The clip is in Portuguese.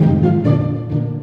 Música